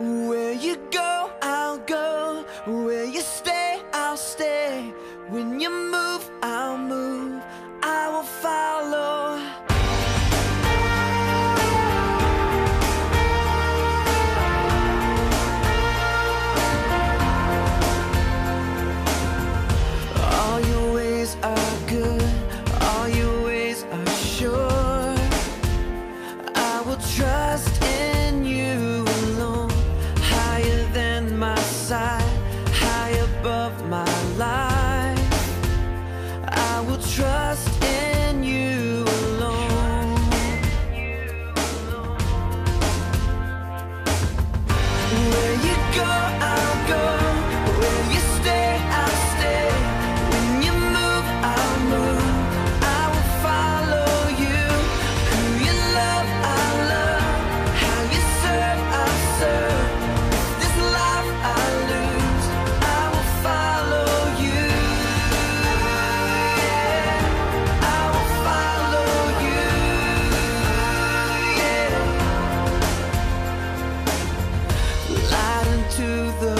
Where you go? I will trust to the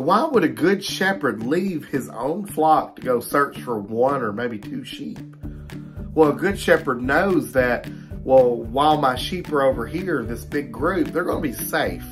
Why would a good shepherd leave his own flock to go search for one or maybe two sheep? Well, a good shepherd knows that, well, while my sheep are over here, this big group, they're going to be safe.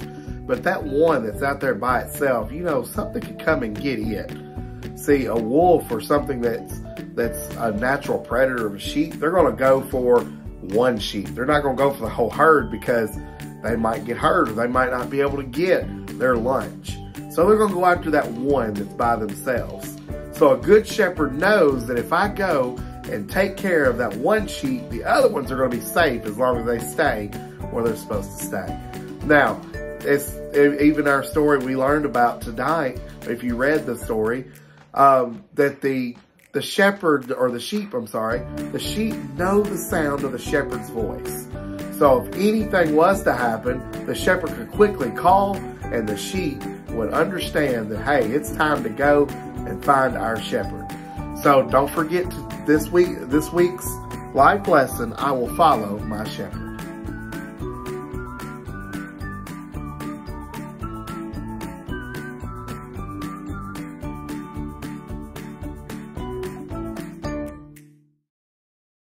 But that one that's out there by itself, you know, something could come and get it. See, a wolf or something that's that's a natural predator of a sheep, they're going to go for one sheep. They're not going to go for the whole herd because they might get hurt or they might not be able to get their lunch. So they're going to go after that one that's by themselves. So a good shepherd knows that if I go and take care of that one sheep, the other ones are going to be safe as long as they stay where they're supposed to stay. Now, it's even our story we learned about tonight, if you read the story, um, that the the shepherd or the sheep, I'm sorry, the sheep know the sound of the shepherd's voice. So if anything was to happen, the shepherd could quickly call and the sheep would understand that, hey, it's time to go and find our shepherd. So don't forget to, this week, this week's life lesson, I will follow my shepherd.